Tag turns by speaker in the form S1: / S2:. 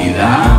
S1: Navidad.